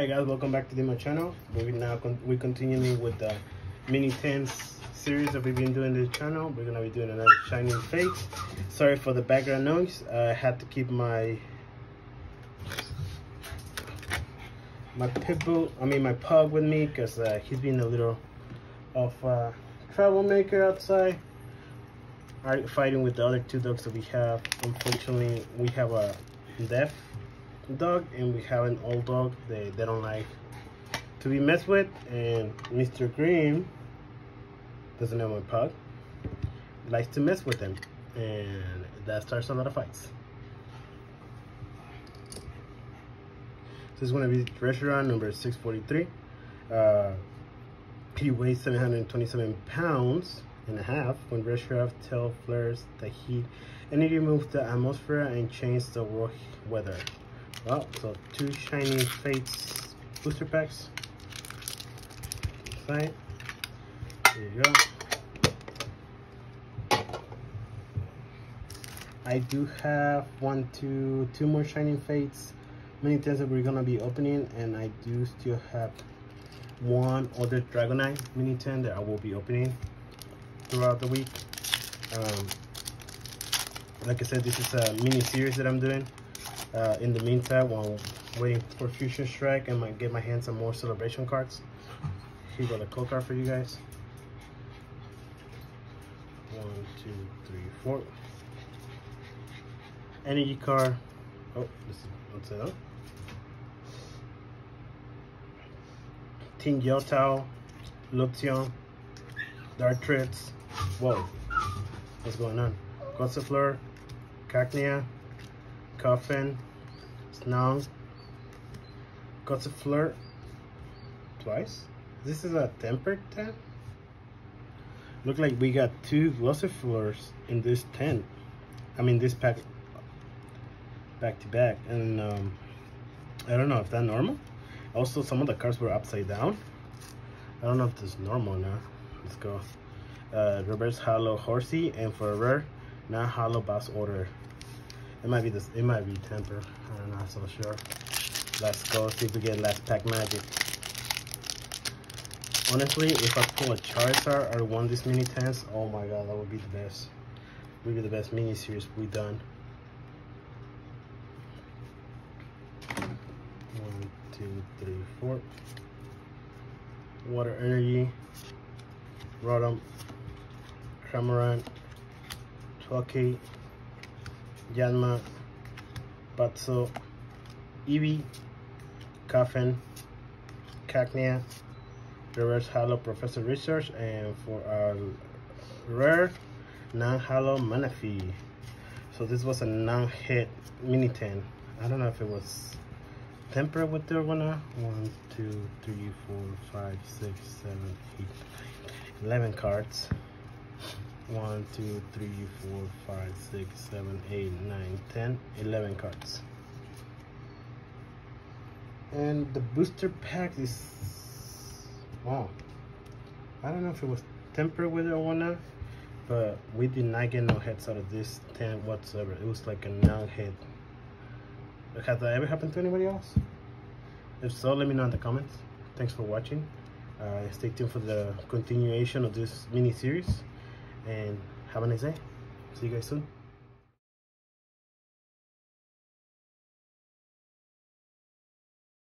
Hi guys, welcome back to the my channel. we're now con we continuing with the mini tins series that we've been doing this channel. We're gonna be doing another Shining Fates. Sorry for the background noise. I had to keep my my pitbull, I mean my pug with me because uh, he's been a little of a troublemaker outside. Fighting with the other two dogs that we have. Unfortunately, we have a deaf dog and we have an old dog they, they don't like to be messed with and Mr. Green doesn't know my pug likes to mess with them and that starts a lot of fights this is going to be Reshiram number 643 uh, he weighs 727 pounds and a half when Reshiram tail flares the heat and it removes the atmosphere and changes the world weather well, so two shiny fates booster packs. Side. There you go. I do have one, two, two more shining fates many times that we're gonna be opening, and I do still have one other Dragonite mini tin that I will be opening throughout the week. Um, like I said, this is a mini series that I'm doing. Uh, in the meantime, while waiting for Fusion Strike, I might get my hands on more celebration cards. Here go the code card for you guys. One, two, three, four. Energy card. Oh, this is what's it up. Team Yotao, Luxion, Dartrix. Whoa, what's going on? Gossifleur, Cacnea, Koffing, now, got Snow, Gossifleur twice. This is a tempered tent. Look like we got two Gossifleurs in this tent. I mean this pack back to back and um, I don't know if that's normal. Also some of the cards were upside down. I don't know if this is normal now. Let's go. Uh, reverse holo Horsea and for a rare, holo boss order. It might be this. It might be temper. I'm not so sure. Let's go see if we get last pack magic. Honestly, if I pull a Charizard or one of these mini tins, oh my god, that would be the best. Would be the best mini series we done. One, two, three, four. Water Energy, Rotom, Cramorant, Twilky, Yanma, Batso, Eevee, Koffing, Cacnea, Reverse Holo Professor Research, and for our rare non-holo Manaphy. So this was a non-hit mini tin. I don't know if it was temper with the one. One, two, three, four, five, six, seven, eight, 11 cards. One, two, three, four, five, six, seven, eight, nine, ten, eleven cards. And the booster pack is, wow. I don't know if it was tempered with it or not, but we did not get no heads out of this 10 whatsoever. It was like a non-hit. Has that ever happened to anybody else? If so, let me know in the comments. Thanks for watching. Uh, stay tuned for the continuation of this mini series and have a nice day. See you guys soon.